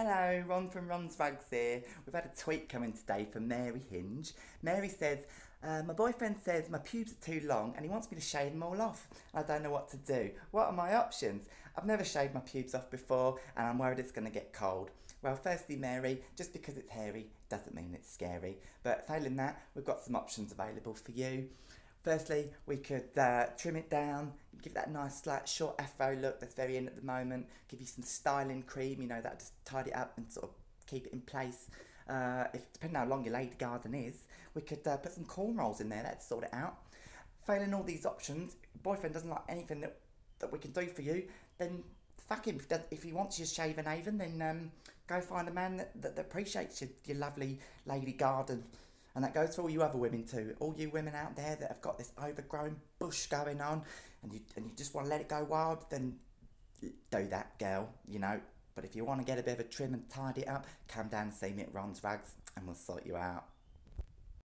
Hello, Ron from Ron's Rugs here. We've had a tweet coming today from Mary Hinge. Mary says, uh, My boyfriend says my pubes are too long and he wants me to shave them all off. I don't know what to do. What are my options? I've never shaved my pubes off before and I'm worried it's going to get cold. Well, firstly, Mary, just because it's hairy doesn't mean it's scary. But failing that, we've got some options available for you. Firstly, we could uh, trim it down, give that nice like short afro look that's very in at the moment. Give you some styling cream, you know, that just tidy it up and sort of keep it in place. Uh, if depending how long your lady garden is, we could uh, put some cornrows in there. That'd sort it out. Failing all these options, boyfriend doesn't like anything that that we can do for you, then fuck him. If, he wants you to shave an Avon, then um, go find a man that, that, that appreciates your, your lovely lady garden. And that goes for all you other women too. All you women out there that have got this overgrown bush going on and you and you just want to let it go wild, then do that, girl, you know. But if you want to get a bit of a trim and tidy it up, come down and see me at Ron's Rugs and we'll sort you out.